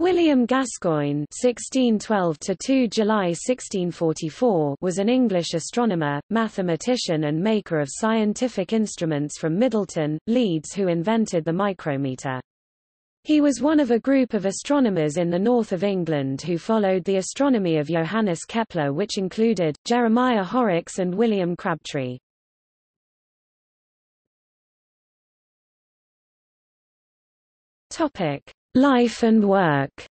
William Gascoigne (1612–2 July 1644) was an English astronomer, mathematician, and maker of scientific instruments from Middleton, Leeds, who invented the micrometer. He was one of a group of astronomers in the north of England who followed the astronomy of Johannes Kepler, which included Jeremiah Horrocks and William Crabtree. Topic. Life and work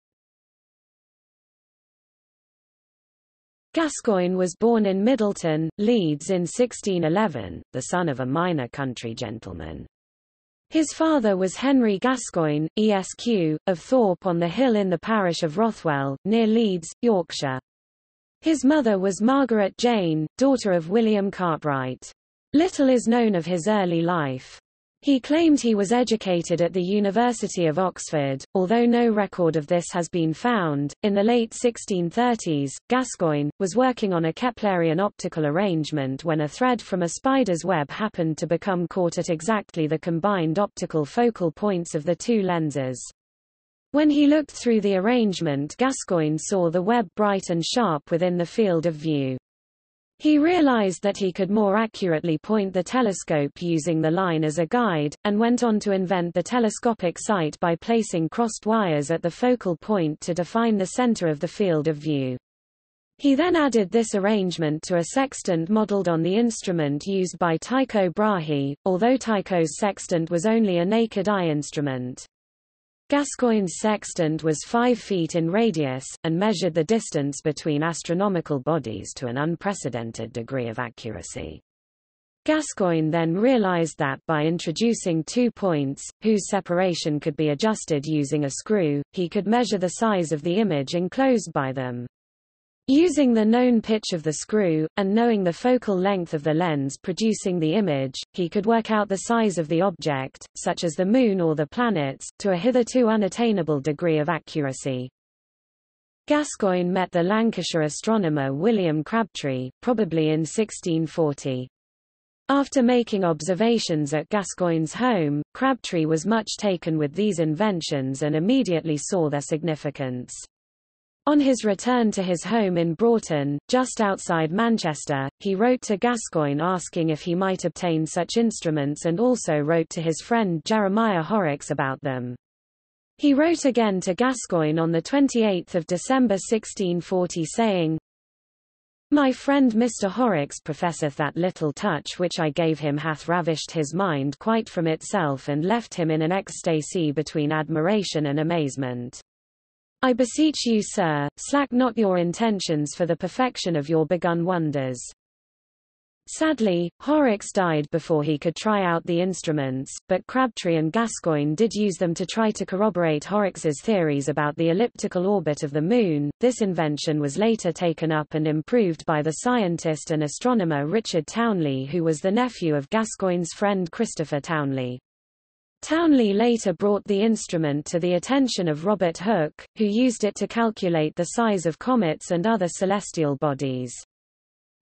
Gascoigne was born in Middleton, Leeds in 1611, the son of a minor country gentleman. His father was Henry Gascoigne, Esq., of Thorpe on the Hill in the parish of Rothwell, near Leeds, Yorkshire. His mother was Margaret Jane, daughter of William Cartwright. Little is known of his early life. He claimed he was educated at the University of Oxford, although no record of this has been found. In the late 1630s, Gascoigne was working on a Keplerian optical arrangement when a thread from a spider's web happened to become caught at exactly the combined optical focal points of the two lenses. When he looked through the arrangement Gascoigne saw the web bright and sharp within the field of view. He realized that he could more accurately point the telescope using the line as a guide, and went on to invent the telescopic sight by placing crossed wires at the focal point to define the center of the field of view. He then added this arrangement to a sextant modeled on the instrument used by Tycho Brahe, although Tycho's sextant was only a naked eye instrument. Gascoigne's sextant was 5 feet in radius, and measured the distance between astronomical bodies to an unprecedented degree of accuracy. Gascoigne then realized that by introducing two points, whose separation could be adjusted using a screw, he could measure the size of the image enclosed by them. Using the known pitch of the screw, and knowing the focal length of the lens producing the image, he could work out the size of the object, such as the Moon or the planets, to a hitherto unattainable degree of accuracy. Gascoigne met the Lancashire astronomer William Crabtree, probably in 1640. After making observations at Gascoigne's home, Crabtree was much taken with these inventions and immediately saw their significance. On his return to his home in Broughton, just outside Manchester, he wrote to Gascoigne asking if he might obtain such instruments and also wrote to his friend Jeremiah Horrocks about them. He wrote again to Gascoigne on 28 December 1640 saying, My friend Mr. Horrocks professeth that little touch which I gave him hath ravished his mind quite from itself and left him in an ecstasy between admiration and amazement. I beseech you sir, slack not your intentions for the perfection of your begun wonders. Sadly, Horrocks died before he could try out the instruments, but Crabtree and Gascoigne did use them to try to corroborate Horrocks's theories about the elliptical orbit of the Moon. This invention was later taken up and improved by the scientist and astronomer Richard Towneley who was the nephew of Gascoigne's friend Christopher Towneley. Towneley later brought the instrument to the attention of Robert Hooke, who used it to calculate the size of comets and other celestial bodies.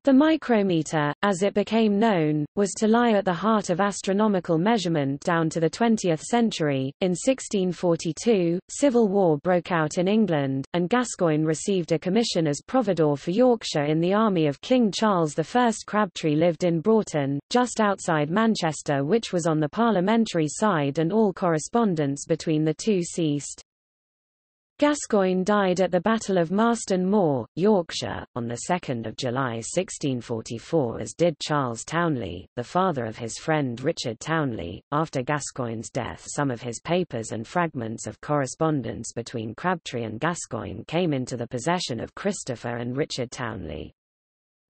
The micrometer, as it became known, was to lie at the heart of astronomical measurement down to the 20th century. In 1642, civil war broke out in England, and Gascoigne received a commission as providore for Yorkshire in the army of King Charles I. Crabtree lived in Broughton, just outside Manchester which was on the parliamentary side and all correspondence between the two ceased. Gascoigne died at the Battle of Marston Moor, Yorkshire, on 2 July 1644 as did Charles Towneley, the father of his friend Richard Towneley. After Gascoigne's death some of his papers and fragments of correspondence between Crabtree and Gascoigne came into the possession of Christopher and Richard Towneley.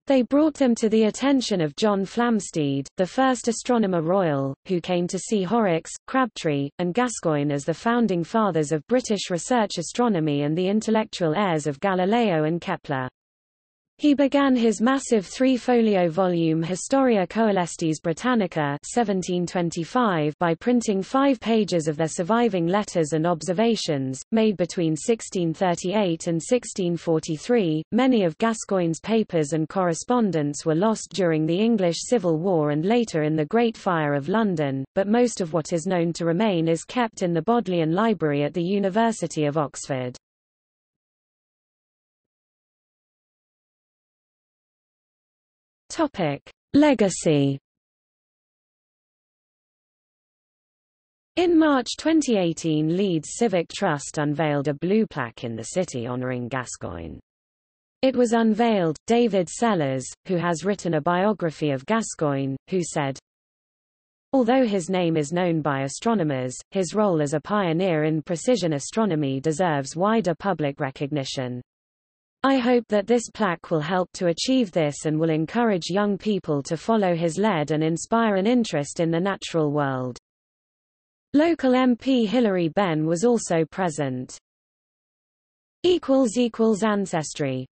They brought them to the attention of John Flamsteed, the first astronomer royal, who came to see Horrocks, Crabtree, and Gascoigne as the founding fathers of British research astronomy and the intellectual heirs of Galileo and Kepler. He began his massive three-folio volume Historia Coelestis Britannica 1725 by printing five pages of their surviving letters and observations, made between 1638 and 1643. Many of Gascoigne's papers and correspondence were lost during the English Civil War and later in the Great Fire of London, but most of what is known to remain is kept in the Bodleian Library at the University of Oxford. Topic. Legacy In March 2018 Leeds Civic Trust unveiled a blue plaque in the city honouring Gascoigne. It was unveiled, David Sellers, who has written a biography of Gascoigne, who said, Although his name is known by astronomers, his role as a pioneer in precision astronomy deserves wider public recognition. I hope that this plaque will help to achieve this and will encourage young people to follow his lead and inspire an interest in the natural world. Local MP Hilary Benn was also present. Ancestry